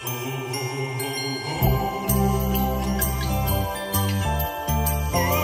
Oh. oh, oh, oh